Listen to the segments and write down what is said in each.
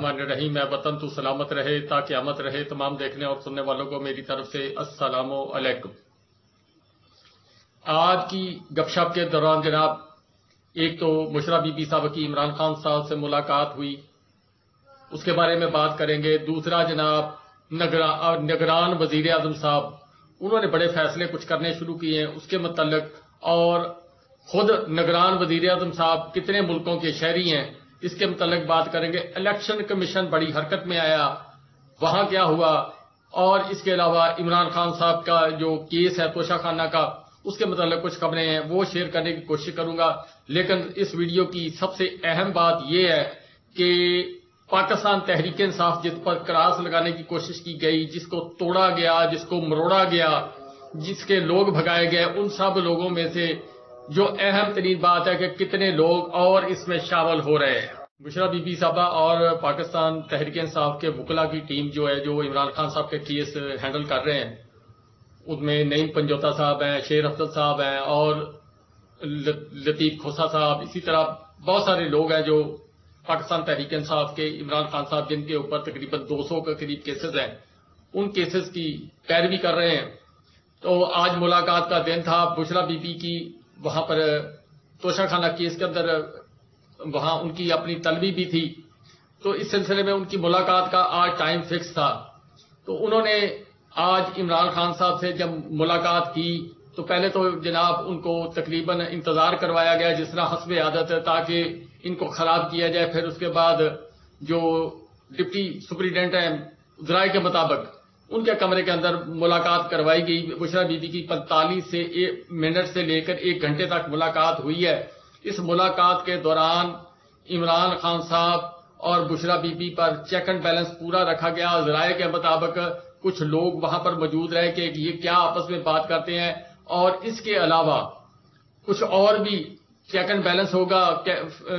बिस्मिल्लाहिर्रहमानिर्रहीम मैं वतन तो सलामत रहे, ताकि अमत रहे तमाम देखने और सुनने वालों को मेरी तरफ़ से अस्सलाम अलैकुम। आज की गपशप के दौरान जनाब, एक तो मुशरा बीबी साहब की इमरान खान साहब से मुलाकात हुई, उसके बारे में बात करेंगे। दूसरा जनाब नगरान वज़ीर आज़म साहब, उन्होंने बड़े फैसले कुछ करने शुरू किए हैं उसके मतलब और खुद नगरान वज़ीर आज़म साहब कितने मुल्कों के शहरी हैं इसके मतलब बात करेंगे। इलेक्शन कमीशन बड़ी हरकत में आया। वहाँ क्या हुआ? और इसके अलावा इमरान खान साहब का जो केस है, तोशाखाना का, उसके मतलब कुछ खबरें हैं, वो शेयर करने की कोशिश करूँगा। लेकिन इस वीडियो की सबसे अहम बात यह है कि पाकिस्तान तहरीक इंसाफ जिस पर क्रास लगाने की कोशिश की गई, जिसको तोड़ा गया, जिसको मरोड़ा गया, जिसके लोग भगाए गए, उन सब लोगों में से जो अहम तरीन बात है कि कितने लोग और इसमें शामिल हो रहे हैं। बुशरा बीबी साहबा और पाकिस्तान तहरीक इंसाफ के वकला की टीम जो है, जो इमरान खान साहब के केस हैंडल कर रहे हैं उसमें नईम पंजोता साहब हैं, शेर अफजल साहब हैं और लतीफ खोसा साहब, इसी तरह बहुत सारे लोग हैं जो पाकिस्तान तहरीक इंसाफ के, इमरान खान साहब जिनके ऊपर तकरीबन 200 के करीब केसेस हैं, उन केसेस की पैरवी कर रहे हैं। तो आज मुलाकात का दिन था, बुशरा बीबी की वहाँ पर, तोशाखाना केस के अंदर, वहाँ उनकी अपनी तलबी भी थी। तो इस सिलसिले में उनकी मुलाकात का आज टाइम फिक्स था। तो उन्होंने आज इमरान खान साहब से जब मुलाकात की तो पहले तो जनाब उनको तकरीबन इंतज़ार करवाया गया जिस तरह हसब आदत है, ताकि इनको खराब किया जाए। फिर उसके बाद जो डिप्टी सुप्रिटेंडेंट है जराये के मुताबिक उनके कमरे के अंदर मुलाकात करवाई गई। बुशरा बीबी की पैंतालीस से एक मिनट से लेकर एक घंटे तक मुलाकात हुई है। इस मुलाकात के दौरान इमरान खान साहब और बुशरा बीबी पर चेक एंड बैलेंस पूरा रखा गया। जराये के मुताबिक कुछ लोग वहाँ पर मौजूद रहे कि ये क्या आपस में बात करते हैं। और इसके अलावा कुछ और भी चेक एंड बैलेंस होगा।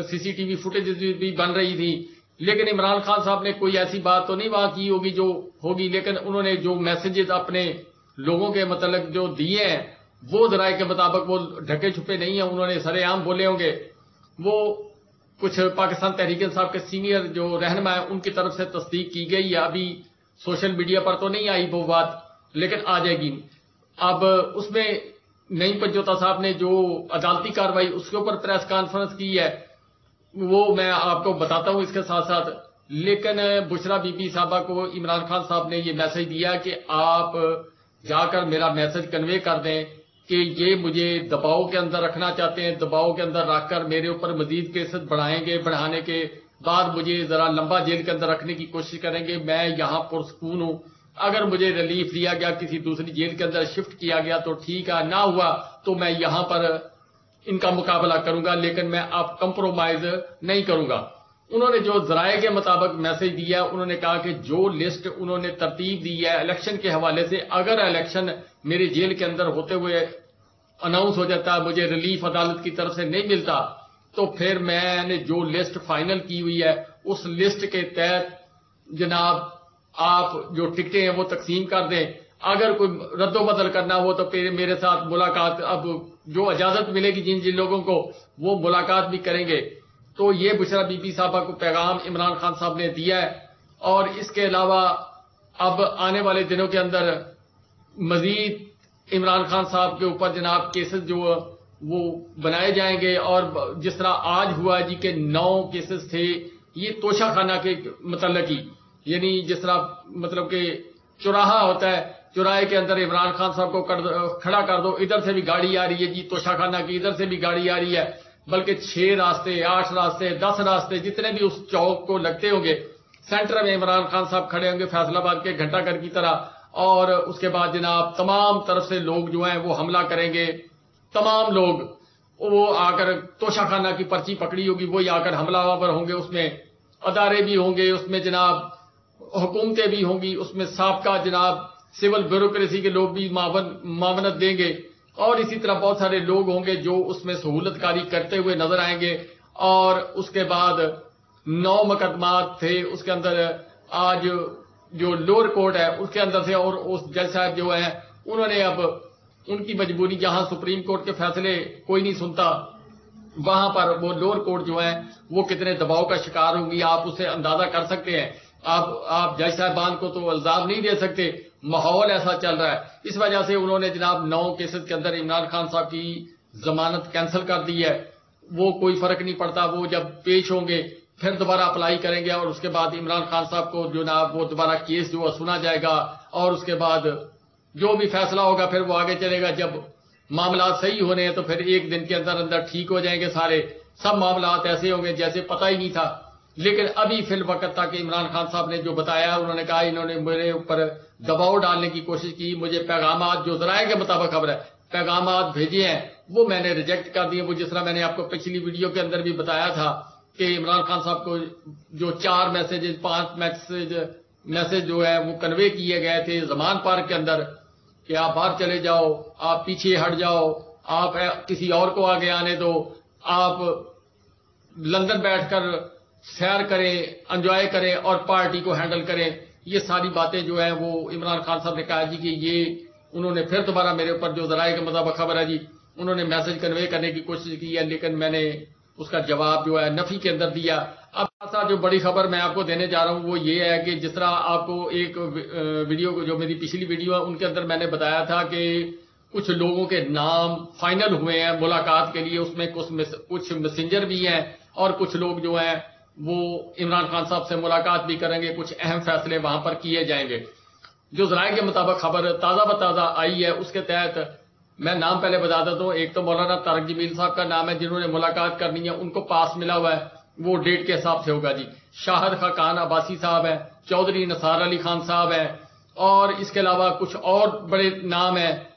सीसीटीवी फुटेज भी बन रही थी। लेकिन इमरान खान साहब ने कोई ऐसी बात तो नहीं वहाँ की होगी जो होगी, लेकिन उन्होंने जो मैसेजेस अपने लोगों के मतलब जो दिए हैं, वो जराये के मुताबिक वो ढके छुपे नहीं है, उन्होंने सरेआम बोले होंगे। वो कुछ पाकिस्तान तहरीक साहब के सीनियर जो रहनमा है, उनकी तरफ़ से तस्दीक की गई है। अभी सोशल मीडिया पर तो नहीं आई वो बात, लेकिन आ जाएगी। अब उसमें नईम पंजोता साहब ने जो अदालती कार्रवाई, उसके ऊपर प्रेस कॉन्फ्रेंस की है वो मैं आपको बताता हूँ इसके साथ साथ। लेकिन बुशरा बीबी साहबा को इमरान खान साहब ने ये मैसेज दिया कि आप जाकर मेरा मैसेज कन्वे कर दें कि ये मुझे दबाव के अंदर रखना चाहते हैं, दबाव के अंदर रखकर मेरे ऊपर मजीद केसेस बढ़ाएँगे, बढ़ाने के बाद मुझे जरा लंबा जेल के अंदर रखने की कोशिश करेंगे। मैं यहाँ पुरस्कून हूँ। अगर मुझे रिलीफ दिया गया, किसी दूसरी जेल के अंदर शिफ्ट किया गया तो ठीक है, ना हुआ तो मैं यहाँ पर इनका मुकाबला करूँगा, लेकिन मैं आप कंप्रोमाइज नहीं करूँगा। उन्होंने जो जराये के मुताबिक मैसेज दिया, उन्होंने कहा कि जो लिस्ट उन्होंने तरतीब दी है इलेक्शन के हवाले से, अगर इलेक्शन मेरे जेल के अंदर होते हुए अनाउंस हो जाता, मुझे रिलीफ अदालत की तरफ़ से नहीं मिलता तो फिर मैंने जो लिस्ट फाइनल की हुई है, उस लिस्ट के तहत जनाब, आप जो टिकटें हैं वो तकसीम कर दें। अगर कोई रद्दोबदल करना हो तो फिर मेरे साथ मुलाकात अब जो इजाज़त मिलेगी जिन जिन लोगों को, वो मुलाकात भी करेंगे। तो ये बुशरा बीबी साहबा को पैगाम इमरान खान साहब ने दिया है। और इसके अलावा अब आने वाले दिनों के अंदर मजीद इमरान खान साहब के ऊपर जनाब केसेस जो वो बनाए जाएँगे। और जिस तरह आज हुआ जी के नौ केसेस थे, ये तोशा खाना के मतलब की यानी जिस तरह मतलब के चौराहा होता है चौराहे के अंदर इमरान खान साहब को कर, खड़ा कर दो इधर से भी गाड़ी आ रही है जी तोशाखाना की इधर से भी गाड़ी आ रही है बल्कि छह रास्ते आठ रास्ते दस रास्ते जितने भी उस चौक को लगते होंगे सेंटर में इमरान खान साहब खड़े होंगे फैसलाबाद के घंटाघर की तरह और उसके बाद जनाब तमाम तरफ़ से लोग जो हैं वो हमला करेंगे तमाम लोग वो आकर तोशाखाना की पर्ची पकड़ी होगी वही आकर हमलावर होंगे उसमें अदारे भी होंगे उसमें जनाब हुकूमतें भी होंगी, उसमें सबका जनाब सिविल ब्यूरोक्रेसी के लोग भी मावनत देंगे। और इसी तरह बहुत सारे लोग होंगे जो उसमें सहूलतकारी करते हुए नज़र आएँगे। और उसके बाद नौ मुकदमात थे, उसके अंदर आज जो लोअर कोर्ट है, उसके अंदर से और उस जज साहब जो है, उन्होंने अब उनकी मजबूरी, जहाँ सुप्रीम कोर्ट के फैसले कोई नहीं सुनता, वहाँ पर वो लोअर कोर्ट जो है, वो कितने दबाव का शिकार होंगी, आप उसे अंदाज़ा कर सकते हैं। आप आप जज साहबान को तो इल्ज़ाम नहीं दे सकते। माहौल ऐसा चल रहा है। इस वजह से उन्होंने जनाब नौ केसेस के अंदर इमरान खान साहब की जमानत कैंसिल कर दी है। वो कोई फ़र्क नहीं पड़ता। वो जब पेश होंगे, फिर दोबारा अप्लाई करेंगे और उसके बाद इमरान खान साहब को जो ना वो दोबारा केस जो सुना जाएगा और उसके बाद जो भी फैसला होगा, फिर वो आगे चलेगा। जब मामला सही होने हैं तो फिर एक दिन के अंदर अंदर ठीक हो जाएँगे सारे। सब मामला ऐसे होंगे जैसे पता ही नहीं था। लेकिन अभी फिल वक्त तक इमरान खान साहब ने जो बताया, उन्होंने कहा, इन्होंने मेरे ऊपर दबाव डालने की कोशिश की, मुझे पैगाम जो जराए के मुताबिक खबर है पैगाम भेजे हैं, वो मैंने रिजेक्ट कर दिए, वो जिस तरह मैंने आपको पिछली वीडियो के अंदर भी बताया था कि इमरान खान साहब को जो चार मैसेजेस पाँच मैसेज मैसेज जो है, वो कन्वे किए गए थे जमान पार्क के अंदर कि आप बाहर चले जाओ, आप पीछे हट जाओ, आप, किसी और को आगे आने दो, आप लंदन बैठकर सैर करें एंजॉय करें और पार्टी को हैंडल करें। ये सारी बातें जो है वो इमरान खान साहब ने कहा जी कि ये उन्होंने फिर दोबारा मेरे ऊपर जो जराए के मतलब खबर है जी, उन्होंने मैसेज कन्वे करने की कोशिश की है, लेकिन मैंने उसका जवाब जो है नफी के अंदर दिया। अब साथ जो बड़ी खबर मैं आपको देने जा रहा हूँ, वो ये है कि जिस तरह आपको एक वीडियो जो मेरी पिछली वीडियो है, उनके अंदर मैंने बताया था कि कुछ लोगों के नाम फाइनल हुए हैं मुलाकात के लिए, उसमें कुछ कुछ मैसेंजर भी हैं और कुछ लोग जो हैं वो इमरान खान साहब से मुलाकात भी करेंगे, कुछ अहम फैसले वहाँ पर किए जाएँगे। जो जराये के मुताबिक खबर ताज़ा बताजा आई है, उसके तहत मैं नाम पहले बता देता हूँ, एक तो मौलाना तारक जमील साहब का नाम है, जिन्होंने मुलाकात करनी है, उनको पास मिला हुआ है, वो डेट के हिसाब से होगा जी। शाहद खा खान अब्बासी साहब है, चौधरी नसार अली खान साहब है, और इसके अलावा कुछ और बड़े नाम है।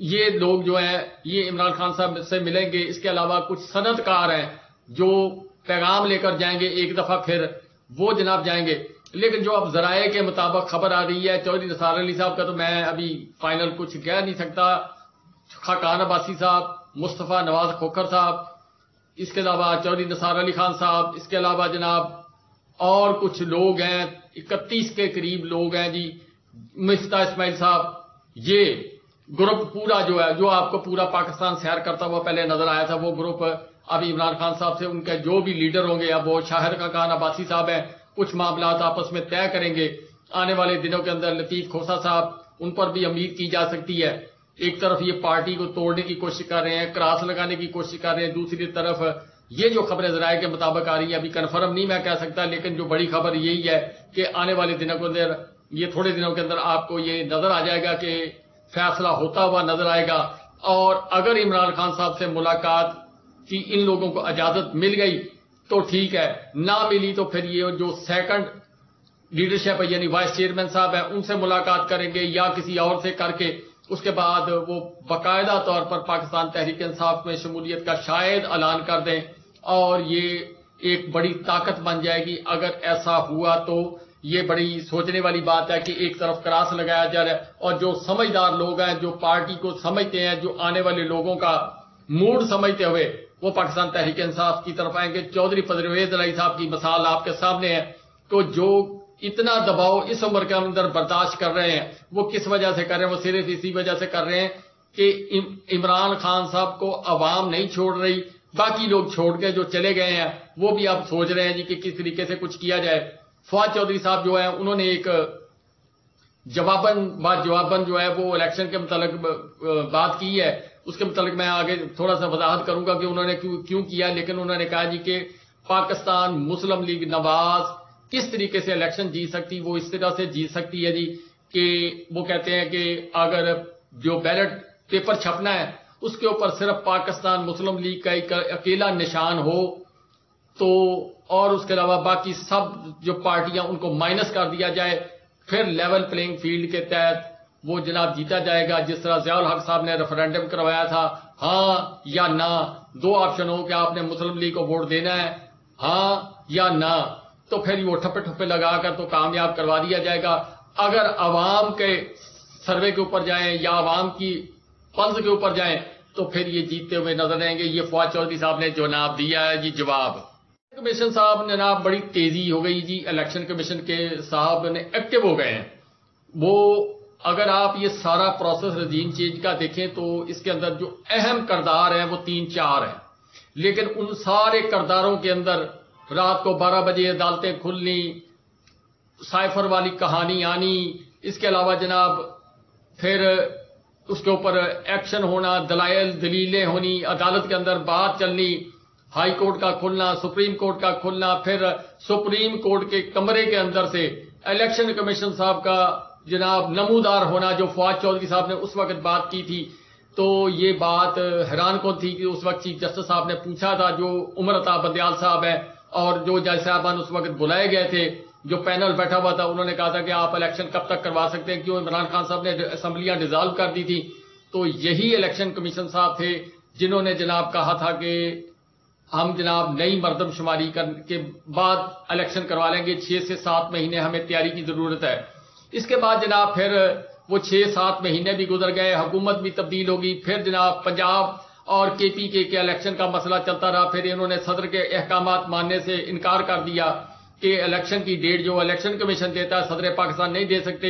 ये लोग जो है, ये इमरान खान साहब से मिलेंगे। इसके अलावा कुछ सनतकार हैं, जो पैगाम लेकर जाएँगे, एक दफ़ा फिर वो जनाब जाएँगे। लेकिन जो अब जराए के मुताबिक खबर आ रही है, चौधरी नसार अली साहब का तो मैं अभी फाइनल कुछ कह नहीं सकता। खाकान अब्बासी साहब, मुस्तफ़ा नवाज़ खोखर साहब, इसके अलावा चौधरी नसार अली खान साहब, इसके अलावा जनाब और कुछ लोग हैं, इकतीस के करीब लोग हैं जी। मिफ्ता इसमाइल साहब, ये ग्रुप पूरा जो है, जो आपको पूरा पाकिस्तान सैर करता हुआ पहले नज़र आया था, वो ग्रुप अभी इमरान खान साहब से उनके जो भी लीडर होंगे, अब वो शाहर का खान अब्बासी साहब हैं, कुछ मामला आपस में तय करेंगे। आने वाले दिनों के अंदर लतीफ खोसा साहब, उन पर भी उम्मीद की जा सकती है। एक तरफ़ ये पार्टी को तोड़ने की कोशिश कर रहे हैं, क्रास लगाने की कोशिश कर रहे हैं, दूसरी तरफ़ ये जो खबरें जराये के मुताबिक आ रही है, अभी कन्फर्म नहीं मैं कह सकता, लेकिन जो बड़ी खबर यही है कि आने वाले दिनों के अंदर, ये थोड़े दिनों के अंदर आपको ये नज़र आ जाएगा कि फैसला होता हुआ नज़र आएगा। और अगर इमरान खान साहब से मुलाकात की इन लोगों को इजाज़त मिल गई तो ठीक है। ना मिली तो फिर ये जो सेकंड लीडरशिप है, यानी वाइस चेयरमैन साहब है, उनसे मुलाकात करेंगे या किसी और से करके। उसके बाद वो बाकायदा तौर पर पाकिस्तान तहरीक इंसाफ में शमूलियत का शायद ऐलान कर दें और ये एक बड़ी ताकत बन जाएगी। अगर ऐसा हुआ तो ये बड़ी सोचने वाली बात है कि एक तरफ़ क्रास लगाया जा रहा है और जो समझदार लोग हैं, जो पार्टी को समझते हैं, जो आने वाले लोगों का मूड समझते हुए वो पाकिस्तान तहरीक इंसाफ की तरफ़ आएँगे। चौधरी परवेज अली साहब की मिसाल आपके सामने है। तो जो इतना दबाव इस उम्र के अंदर बर्दाश्त कर रहे हैं, वो किस वजह से कर रहे हैं? वो सिर्फ़ इसी वजह से कर रहे हैं कि इमरान खान साहब को अवाम नहीं छोड़ रही। बाकी लोग छोड़ के जो चले गए हैं, वो भी आप सोच रहे हैं जी कि किस तरीके से कुछ किया जाए। फवाद चौधरी साहब जो है, उन्होंने एक जवाबन, बात जवाबन जो है, वो इलेक्शन के मतलब बात की है। उसके मतलब मैं आगे थोड़ा सा वजाहत करूँगा कि उन्होंने क्यों क्यों किया, लेकिन उन्होंने कहा जी कि पाकिस्तान मुस्लिम लीग नवाज़ किस तरीके से इलेक्शन जीत सकती, वो इस तरह से जीत सकती है जी कि वो कहते हैं कि अगर जो बैलेट पेपर छपना है, उसके ऊपर सिर्फ़ पाकिस्तान मुस्लिम लीग का एक अकेला निशान हो तो और उसके अलावा बाकी सब जो पार्टियाँ, उनको माइनस कर दिया जाए, फिर लेवल प्लेइंग फ़ील्ड के तहत वो जनाब जीता जाएगा, जिस तरह जयाल हक साहब ने रेफरेंडम करवाया था। हाँ या ना? दो ऑप्शन हो कि आपने मुस्लिम लीग को वोट देना है। हाँ या ना? तो फिर वो ठप्पे ठप्पे लगाकर तो कामयाब करवा दिया जाएगा। अगर आवाम के सर्वे के ऊपर जाएँ या अवाम की पल्स के ऊपर जाएँ तो फिर ये जीतते हुए नज़र आएँगे। ये फवाद चौधरी साहब ने जनाब दिया है, जी जवाब। कमीशन साहब जनाब बड़ी तेज़ी हो गई जी। इलेक्शन कमीशन के साहब ने एक्टिव हो गए हैं। वो अगर आप ये सारा प्रोसेस रजीम चेंज का देखें तो इसके अंदर जो अहम करदार हैं वो तीन चार हैं। लेकिन उन सारे करदारों के अंदर रात को 12 बजे अदालतें खुलनी, साइफर वाली कहानी आनी, इसके अलावा जनाब फिर उसके ऊपर एक्शन होना, दलायल दलीलें होनी, अदालत के अंदर बात चलनी, हाई कोर्ट का खुलना, सुप्रीम कोर्ट का खुलना, फिर सुप्रीम कोर्ट के कमरे के अंदर से इलेक्शन कमीशन साहब का जनाब नमूदार होना जो फवाद चौधरी साहब ने उस वक्त बात की थी तो ये बात हैरान कौन थी कि उस वक्त चीफ जस्टिस साहब ने पूछा था, जो उमर बंदयाल साहब है और जो जज साहबान उस वक्त बुलाए गए थे, जो पैनल बैठा हुआ था, उन्होंने कहा था कि आप इलेक्शन कब तक करवा सकते हैं, क्यों? इमरान खान साहब ने असम्बलियाँ डिजॉल्व कर दी थी। तो यही इलेक्शन कमीशन साहब थे, जिन्होंने जनाब कहा था कि हम जनाब नई मरदमशुमारी के बाद इलेक्शन करवा लेंगे, छह से सात महीने हमें तैयारी की ज़रूरत है। इसके बाद जनाब फिर वो छह सात महीने भी गुजर गए हुकूमत भी तब्दील होगी फिर जनाब पंजाब और के, के इलेक्शन का मसला चलता रहा फिर इन्होंने सदर के अहकाम मानने से इनकार कर दिया कि इलेक्शन की डेट जो इलेक्शन कमीशन देता है सदर पाकिस्तान नहीं दे सकते।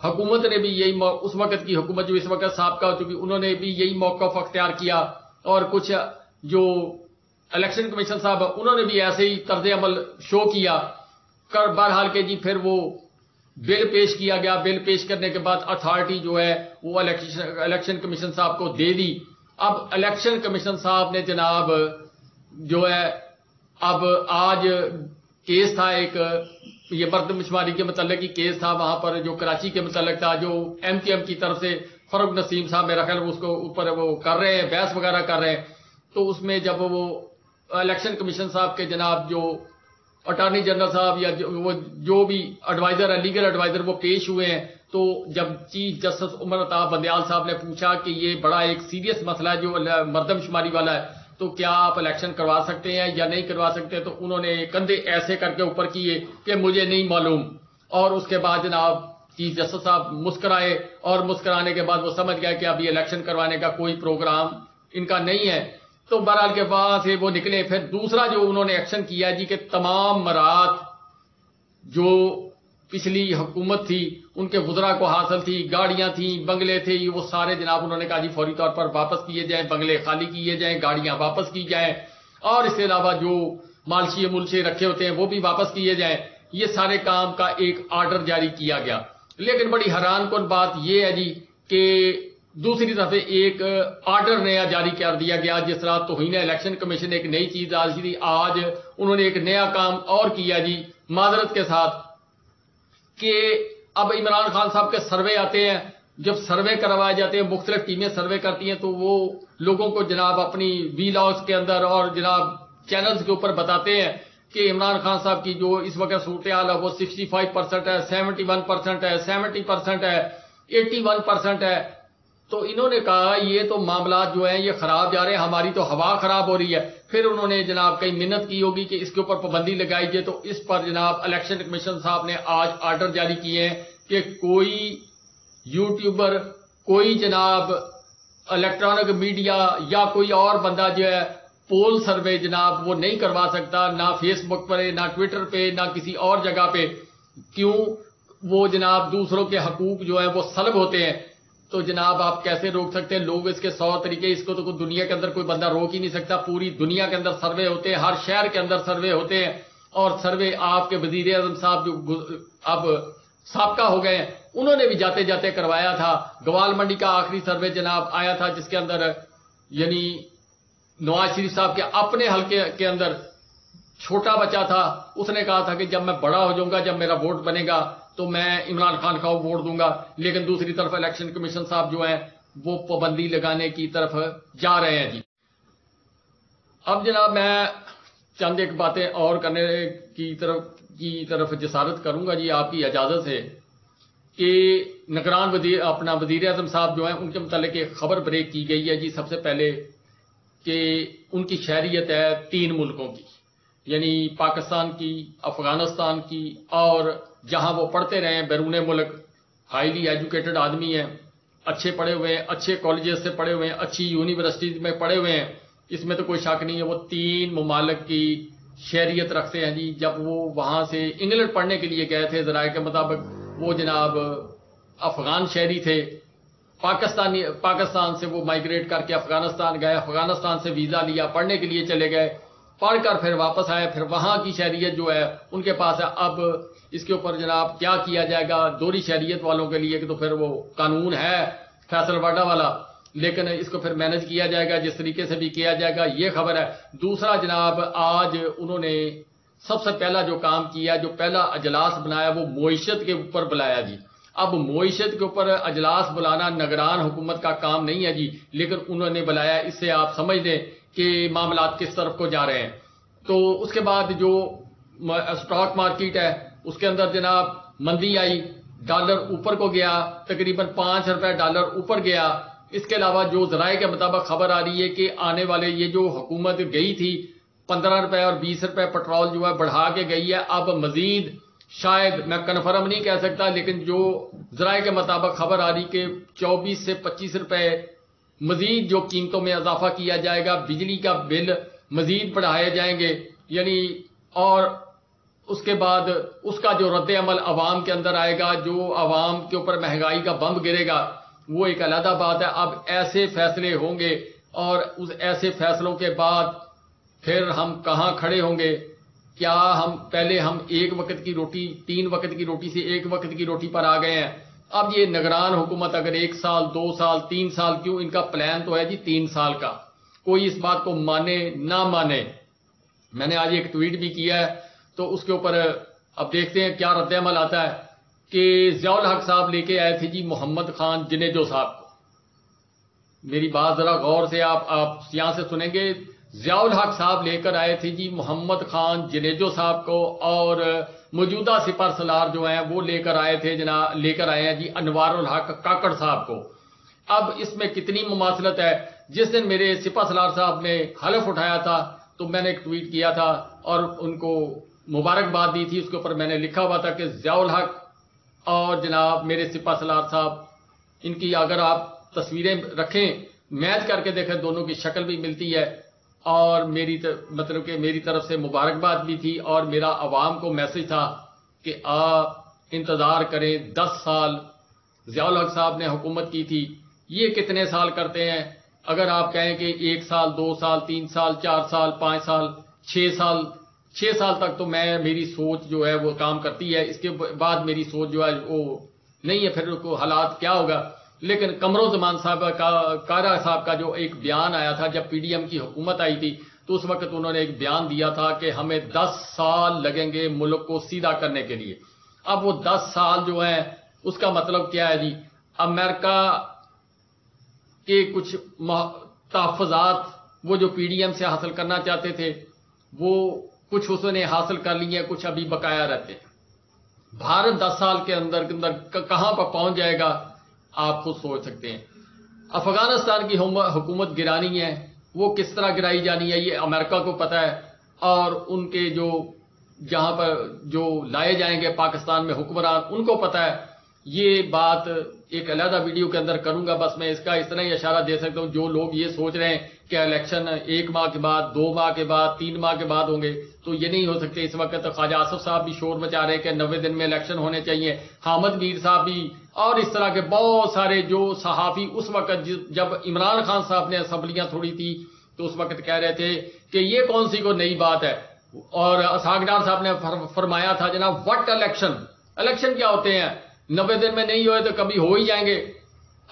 हुकूमत ने भी यही उस वक्त की हुकूमत जो इस वक्त सबका चुकी उन्होंने भी यही मौकफ अख्तियार किया और कुछ जो इलेक्शन कमीशन साहब उन्होंने भी ऐसे ही तर्ज अमल शो किया। कर बहरहाल के जी फिर वो बिल पेश किया गया। बिल पेश करने के बाद अथॉरिटी जो है, वो इलेक्शन इलेक्शन कमीशन साहब को दे दी। अब इलेक्शन कमीशन साहब ने जनाब, जो है, अब आज केस था एक, ये मरदमशुमारी के मतलब की केस था। वहाँ पर जो कराची के मतलब था, जो एम के एम की तरफ़ से फरूक नसीम साहब, मेरा ख्याल उसको ऊपर वो कर रहे हैं, बहस वगैरह कर रहे हैं। तो उसमें जब वो इलेक्शन कमीशन साहब के जनाब जो अटॉर्नी जनरल साहब या जो, वो जो भी एडवाइजर है लीगल एडवाइजर वो पेश हुए हैं तो जब चीफ जस्टिस उमर अताब बंदयाल साहब ने पूछा कि ये बड़ा एक सीरियस मसला है जो मरदमशुमारी वाला है तो क्या आप इलेक्शन करवा सकते हैं या नहीं करवा सकते तो उन्होंने कंधे ऐसे करके ऊपर किए कि मुझे नहीं मालूम। और उसके बाद जनाब चीफ जस्टिस साहब मुस्कराए और मुस्कराने के बाद वो समझ गया कि अभी इलेक्शन करवाने का कोई प्रोग्राम इनका नहीं है। तो बहरहाल के बाद से वो निकले। फिर दूसरा जो उन्होंने एक्शन किया जी के तमाम मरात जो पिछली हुकूमत थी, उनके गुजरा को हासिल थी, गाड़ियाँ थी, बंगले थे ये वो सारे जनाब उन्होंने कहा जी, फौरी तौर पर वापस किए जाएँ, बंगले खाली किए जाएँ, गाड़ियाँ वापस की जाएँ, और इसके अलावा जो मालशी मुलशे रखे होते हैं, वो भी वापस किए जाएँ। ये सारे काम का एक आर्डर जारी किया गया। लेकिन बड़ी हैरान कौन बात यह है जी कि दूसरी तरफ़ एक आर्डर नया जारी कर दिया गया, जिस तरह तोहिन इलेक्शन कमीशन एक नई चीज़ आज थी आज उन्होंने एक नया काम और किया जी, माजरत के साथ कि अब इमरान खान साहब के सर्वे आते हैं, जब सर्वे करवाए जाते हैं, मुख्तलिफ़ टीमें सर्वे करती हैं तो वो लोगों को जनाब अपनी वी लॉस के अंदर और जनाब चैनल्स के ऊपर बताते हैं कि इमरान खान साहब की जो इस वक्त सूरत हाल है, वो 65 परसेंट है 71 परसेंट है 70 परसेंट है 81 परसेंट है। तो इन्होंने कहा, ये तो मामला जो है, ये खराब जा रहे हैं, हमारी तो हवा खराब हो रही है। फिर उन्होंने जनाब कई मिन्नत की होगी कि इसके ऊपर पाबंदी लगाई जाए तो इस पर जनाब इलेक्शन कमीशन साहब ने आज आर्डर जारी किए हैं कि कोई यूट्यूबर, कोई जनाब इलेक्ट्रॉनिक मीडिया या कोई और बंदा जो है, पोल सर्वे जनाब वो नहीं करवा सकता, ना फेसबुक पर ना ट्विटर पे, ना किसी और जगह पे। क्यों? वो जनाब दूसरों के हकूक जो है, वो सलब होते हैं। तो जनाब, आप कैसे रोक सकते हैं? लोग इसके सौ तरीके, इसको तो दुनिया के अंदर कोई बंदा रोक ही नहीं सकता। पूरी दुनिया के अंदर सर्वे होते हैं, हर शहर के अंदर सर्वे होते हैं। और सर्वे आपके वज़ीर आज़म साहब जो अब सबका हो गए उन्होंने भी जाते जाते करवाया था। गवाल मंडी का आखिरी सर्वे जनाब आया था, जिसके अंदर, यानी नवाज़ शरीफ साहब के अपने हल्के के अंदर छोटा बच्चा था। उसने कहा था कि जब मैं बड़ा हो जाऊँगा, जब मेरा वोट बनेगा तो मैं इमरान खान का वोट दूँगा। लेकिन दूसरी तरफ़ इलेक्शन कमीशन साहब जो है, वो पाबंदी लगाने की तरफ़ जा रहे हैं जी। अब जनाब मैं चंद एक बातें और करने की तरफ़ की तरफ़ जसारत करूँगा जी आपकी इजाज़त से कि नगरान वज़ीर, अपना वज़ीर अजम साहब जो है, उनके मतलब एक खबर ब्रेक की गई है जी सबसे पहले कि उनकी शहरीत है तीन मुल्कों की, यानी पाकिस्तान की, अफ़गानिस्तान की और जहाँ वो पढ़ते रहे हैं, बैरून मुल्क, हाईली एजुकेटेड आदमी हैं, अच्छे पढ़े हुए हैं, अच्छे कॉलेजेस से पढ़े हुए हैं, अच्छी यूनिवर्सिटीज में पढ़े हुए हैं। इसमें तो कोई शक नहीं है, वो तीन ममालक की शहरीत रखते हैं जी। जब वो वहाँ से इंग्लैंड पढ़ने के लिए गए थे, जराये के मुताबिक, वो जनाब अफगान शहरी थे। पाकिस्तानी, पाकिस्तान से वो माइग्रेट करके अफ़गानिस्तान गए, अफ़गानिस्तान से वीज़ा लिया, पढ़ने के लिए चले गए। पढ़कर फिर वापस आए, फिर वहाँ की शहरीत जो है, उनके पास है। अब इसके ऊपर जनाब क्या किया जाएगा? दोहरी शहरीत वालों के लिए कि तो फिर वो कानून है फैसलवाडा वाला। लेकिन इसको फिर मैनेज किया जाएगा, जिस तरीके से भी किया जाएगा, ये खबर है। दूसरा जनाब, आज उन्होंने सबसे पहला जो काम किया, जो पहला अजलास बनाया, वो मीशत के ऊपर बुलाया जी। अब मीशत के ऊपर अजलास बुलाना नगरान हुकूमत का काम नहीं है जी, लेकिन उन्होंने बुलाया। इससे आप समझ लें कि मामला किस तरफ़ को जा रहे हैं। तो उसके बाद जो स्टॉक मार्केट है, उसके अंदर जनाब मंदी आई डॉलर ऊपर को गया, तकरीबन पाँच रुपए डॉलर ऊपर गया। इसके अलावा जो जराये के मुताबिक खबर आ रही है कि आने वाले ये जो हुकूमत गई थी, पंद्रह रुपए और बीस रुपए पेट्रोल जो है बढ़ा के गई है। अब मजीद शायद, मैं कन्फर्म नहीं कह सकता, लेकिन जो जराये के मुताबिक खबर आ रही कि चौबीस से पच्चीस रुपए मजीद जो कीमतों में इजाफा किया जाएगा, बिजली का बिल मजीद बढ़ाए जाएँगे, यानी और उसके बाद उसका जो रद्द अमल आवाम के अंदर आएगा, जो आवाम के ऊपर महँगाई का बम गिरेगा, वो एक अलहदा बात है। अब ऐसे फैसले होंगे और उस ऐसे फैसलों के बाद फिर हम कहाँ खड़े होंगे? क्या हम, पहले हम एक वक्त की रोटी, तीन वक्त की रोटी से एक वक्त की रोटी पर आ गए हैं? अब ये निगरान हुकूमत अगर एक साल, दो साल, तीन साल, क्यों? इनका प्लान तो है जी तीन साल का। कोई इस बात को माने, ना माने। मैंने आज एक ट्वीट भी किया है तो उसके ऊपर, अब देखते हैं क्या रद्द अमल आता है। कि जियाउल हक साहब लेके आए थे जी मोहम्मद खान जिनेजो साहब को। मेरी बात जरा गौर से आप आप यहाँ से सुनेंगे। जियाउल हक साहब लेकर आए थे जी मोहम्मद खान जिनेजो साहब को और मौजूदा सिपर सलार जो हैं, वो लेकर आए थे जना लेकर आए हैं जी अनवारुल हक काकड़ साहब को। अब इसमें कितनी मुमासलत है? जिस दिन मेरे सिपा सलार साहब ने हलफ उठाया था तो मैंने एक ट्वीट किया था और उनको मुबारकबाद दी थी। उसके ऊपर मैंने लिखा हुआ था कि जियाउल हक और जनाब मेरे सिपा सलार साहब, इनकी अगर आप तस्वीरें रखें, मैच करके देखें, दोनों की शक्ल भी मिलती है। और मेरी तर, मतलब कि मेरी तरफ़ से मुबारकबाद भी थी और मेरा आवाम को मैसेज था कि आ इंतज़ार करें दस साल जियाउल हक साहब ने हुकूमत की थी। ये कितने साल करते हैं? अगर आप कहें कि एक साल दो साल तीन साल चार साल पाँच साल छह साल छह साल तक तो मैं मेरी सोच जो है वो काम करती है। इसके बाद मेरी सोच जो है वो नहीं है फिर हालात क्या होगा? लेकिन कमरो जमान साहब का कारा साहब का जो एक बयान आया था, जब पीडीएम की हुकूमत आई थी तो उस वक्त उन्होंने एक बयान दिया था कि हमें दस साल लगेंगे मुल्क को सीधा करने के लिए। अब वो दस साल जो है, उसका मतलब क्या है जी? अमेरिका के कुछ तहफात वो जो पीडीएम से हासिल करना चाहते थे, वो कुछ उसने हासिल कर लिए, कुछ अभी बकाया रहते हैं। भारत दस साल के अंदर अंदर कहाँ पर पहुँच जाएगा? आप खुद सोच सकते हैं। अफ़गानिस्तान की हुकूमत गिरानी है, वो किस तरह गिराई जानी है, ये अमेरिका को पता है। और उनके जो, जहाँ पर जो लाए जाएँगे पाकिस्तान में हुक्मरान, उनको पता है। ये बात एक अलहदा वीडियो के अंदर करूँगा, बस मैं इसका इस तरह ही इशारा दे सकता हूँ, जो लोग ये सोच रहे हैं कि इलेक्शन एक माह के बाद, दो माह के बाद, तीन माह के बाद होंगे? तो ये नहीं हो सकते इस वक्त। ख्वाजा आसफ साहब भी शोर मचा रहे हैं कि नब्बे दिन में इलेक्शन होने चाहिए। हामद मीर साहब भी और इस तरह के बहुत सारे जो सहाफी उस वक्त जब इमरान खान साहब ने असम्बलियाँ थोड़ी थी तो उस वक्त कह रहे थे कि ये कौन सी को नई बात है? और सागडार साहब ने फरमाया था, जनाब वट इलेक्शन इलेक्शन क्या होते हैं? नब्बे दिन में नहीं हुए तो कभी हो ही जाएँगे।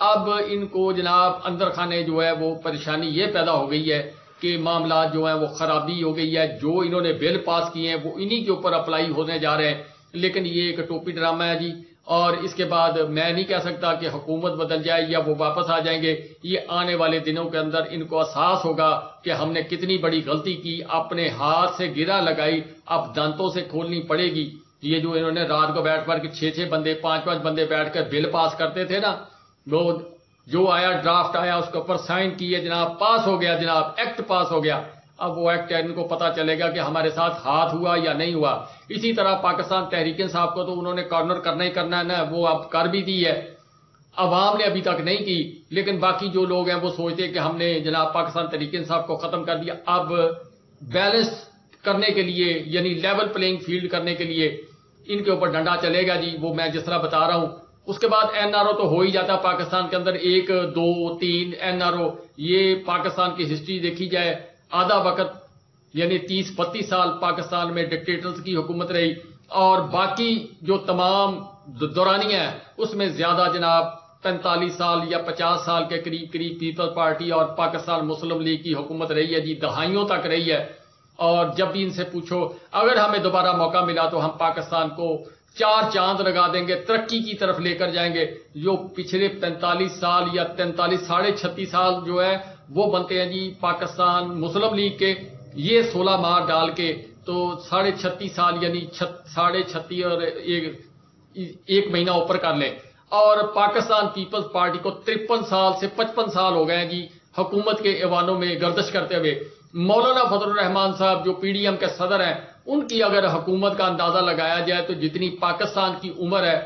अब इनको जनाब अंदर खाने जो है वो परेशानी ये पैदा हो गई है कि मामला जो है वो खराबी हो गई है, जो इन्होंने बिल पास किए हैं, वो इन्हीं के ऊपर अप्लाई होने जा रहे हैं। लेकिन ये एक टोपी ड्रामा है जी, और इसके बाद मैं नहीं कह सकता कि हुकूमत बदल जाए या वो वापस आ जाएँगे। ये आने वाले दिनों के अंदर इनको एहसास होगा कि हमने कितनी बड़ी गलती की, अपने हाथ से गिरा लगाई, अब दांतों से खोलनी पड़ेगी। ये जो इन्होंने रात को बैठ कर छह छह बंदे पाँच पाँच बंदे बैठकर बिल पास करते थे ना वो जो आया ड्राफ्ट आया, उसके ऊपर साइन किए, जनाब पास हो गया, जनाब एक्ट पास हो गया। अब वो एक्ट इनको पता चलेगा कि हमारे साथ हाथ हुआ या नहीं हुआ। इसी तरह पाकिस्तान तहरीक साहब को तो उन्होंने कॉर्नर करना ही करना है ना, वो अब कर भी दी है। अवाम ने अभी तक नहीं की, लेकिन बाकी जो लोग हैं, वो सोचते हैं कि हमने जनाब पाकिस्तान तहरीक साहब को खत्म कर दिया। अब बैलेंस करने के लिए, यानी लेवल प्लेइंग फ़ील्ड करने के लिए, इनके ऊपर डंडा चलेगा जी। वो मैं जिस तरह बता रहा हूँ उसके बाद एनआरओ तो हो ही जाता पाकिस्तान के अंदर। एक, दो, तीन एनआरओ ये पाकिस्तान की हिस्ट्री देखी जाए, आधा वक्त, यानी तीस बत्तीस साल पाकिस्तान में डिक्टेटर्स की हुकूमत रही। और बाकी जो तमाम दौरानियाँ है, उसमें ज़्यादा जनाब पैंतालीस साल या पचास साल के करीब करीब पीपल पार्टी और पाकिस्तान मुस्लिम लीग की हुकूमत रही है जी, दहाइयों तक रही है। और जब भी इनसे पूछो, अगर हमें दोबारा मौका मिला तो हम पाकिस्तान को चार चाँद लगा देंगे तरक्की की तरफ़ लेकर जाएँगे। जो पिछले 45 साल या तैंतालीस साढ़े छत्तीस साल जो है वो बनते हैं जी पाकिस्तान मुस्लिम लीग के। ये 16 मार डाल के तो साढ़े छत्तीस साल यानी साढ़े छत्तीस और एक, एक महीना ऊपर कर लें। और पाकिस्तान पीपल्स पार्टी को तिरपन साल से पचपन साल हो गए जी हुकूमत के ऐवानों में गर्दश करते हुए। मौलाना फजल रहमान साहब जो पीडीएम के सदर हैं उनकी अगर हुकूमत का अंदाज़ा लगाया जाए तो जितनी पाकिस्तान की उम्र है,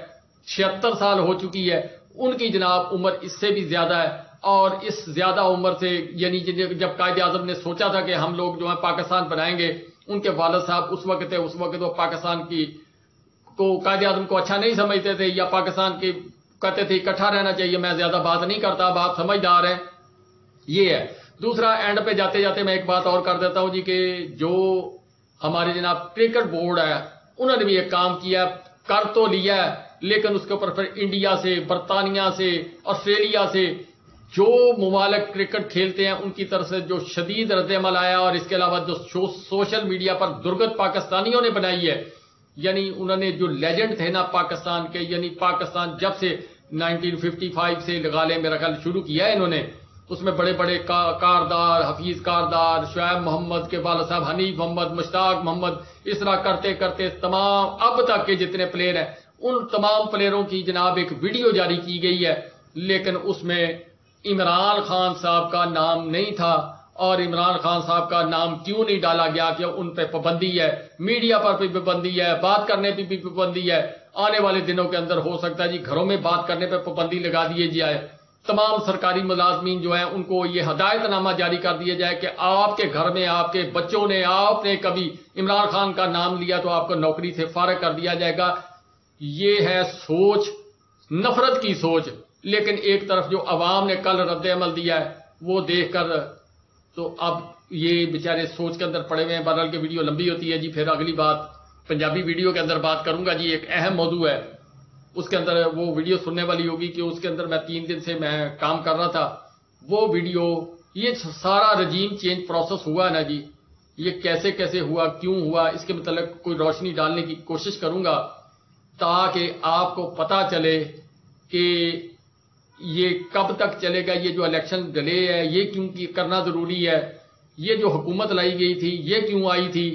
छिहत्तर साल हो चुकी है, उनकी जनाब उम्र इससे भी ज़्यादा है। और इस ज़्यादा उम्र से, यानी जब कायद आज़म ने सोचा था कि हम लोग जो है पाकिस्तान बनाएँगे, उनके वालद साहब उस वक्त थे, उस वक्त वो पाकिस्तान की को कायद आज़म को अच्छा नहीं समझते थे या पाकिस्तान के कहते थे, इकट्ठा रहना चाहिए, मैं ज़्यादा बात नहीं करता अब आप समझदार हैं। ये है। दूसरा एंड पे जाते जाते मैं एक बात और कर देता हूँ जी कि जो हमारे जनाब क्रिकेट बोर्ड है, उन्होंने भी एक काम किया, कर तो लिया है, लेकिन उसके ऊपर फिर इंडिया से, बरतानिया से, ऑस्ट्रेलिया से, जो ममालक क्रिकेट खेलते हैं, उनकी तरफ़ से जो शदीद रद्दमल आया और इसके अलावा जो सोशल मीडिया पर दुर्गत पाकिस्तानियों ने बनाई है, यानी उन्होंने जो लेजेंड थे ना पाकिस्तान के, यानी पाकिस्तान जब से 1955 से लगा ले मेरा ख्याल शुरू किया है इन्होंने उसमें बड़े बड़े का, कारदार हफीज कारदार शुएब मोहम्मद के वाल साहब हनीफ मोहम्मद मुश्ताक मोहम्मद इस तरह करते करते तमाम अब तक के जितने प्लेयर हैं उन तमाम प्लेयरों की जनाब एक वीडियो जारी की गई है। लेकिन उसमें इमरान खान साहब का नाम नहीं था और इमरान खान साहब का नाम क्यों नहीं डाला गया कि उन पर पाबंदी है? मीडिया पर भी पाबंदी है बात करने पर भी पाबंदी है। आने वाले दिनों के अंदर हो सकता है जी घरों में बात करने पर पाबंदी लगा दिए जाए। तमाम सरकारी मुलाजमीन जो है, उनको ये हदायतनामा जारी कर दिया जाए कि आपके घर में, आपके बच्चों ने, आपने कभी इमरान खान का नाम लिया तो आपको नौकरी से फारग कर दिया जाएगा। ये है सोच, नफरत की सोच। लेकिन एक तरफ़ जो अवाम ने कल रद्द अमल दिया है, वो देखकर तो अब ये बेचारे सोच के अंदर पड़े हुए हैं। बदल की वीडियो लंबी होती है जी, फिर अगली बात, पंजाबी वीडियो के अंदर बात करूँगा जी। एक अहम मौजू है उसके अंदर वो वीडियो सुनने वाली होगी कि उसके अंदर मैं तीन दिन से मैं काम कर रहा था। वो वीडियो, ये सारा रजीम चेंज प्रोसेस हुआ ना जी। ये कैसे कैसे हुआ, क्यों हुआ, इसके मतलब कोई रोशनी डालने की कोशिश करूँगा ताकि आपको पता चले कि ये कब तक चलेगा, ये जो इलेक्शन डिले है, ये क्यों करना ज़रूरी है, ये जो हुकूमत लाई गई थी, ये क्यों आई थी,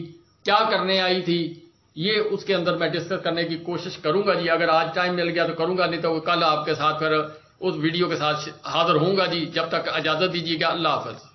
क्या करने आई थी ये उसके अंदर मैं डिस्कस करने की कोशिश करूँगा जी। अगर आज टाइम मिल गया तो करूँगा, नहीं तो कल आपके साथ फिर उस वीडियो के साथ हाजिर होऊँगा जी। जब तक इजाज़त दीजिएगा। अल्लाह हाफिज।